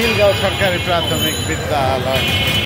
I'll go Hilgao Sarkari Pratamik Vidyalaya